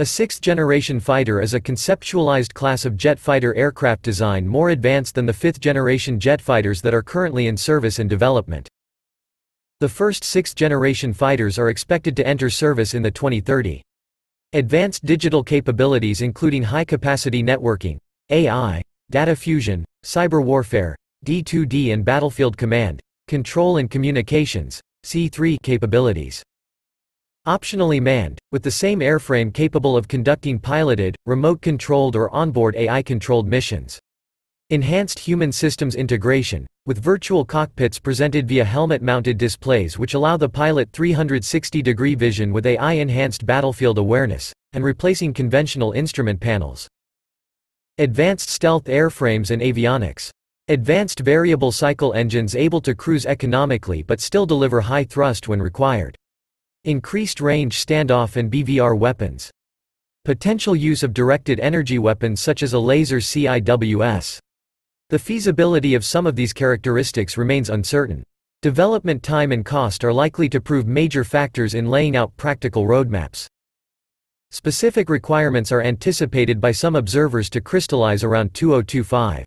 A sixth-generation fighter is a conceptualized class of jet fighter aircraft design more advanced than the fifth-generation jet fighters that are currently in service and development. The first sixth-generation fighters are expected to enter service in the 2030. Advanced digital capabilities including high-capacity networking, AI, data fusion, cyber warfare, D2D and battlefield command, control and communications, C3 capabilities. Optionally manned, with the same airframe capable of conducting piloted, remote-controlled or onboard AI-controlled missions. Enhanced human systems integration, with virtual cockpits presented via helmet-mounted displays which allow the pilot 360-degree vision with AI-enhanced battlefield awareness, and replacing conventional instrument panels. Advanced stealth airframes and avionics. Advanced variable cycle engines able to cruise economically but still deliver high thrust when required. Increased range standoff and BVR weapons. Potential use of directed energy weapons such as a laser CIWS. The feasibility of some of these characteristics remains uncertain. Development time and cost are likely to prove major factors in laying out practical roadmaps. Specific requirements are anticipated by some observers to crystallize around 2025.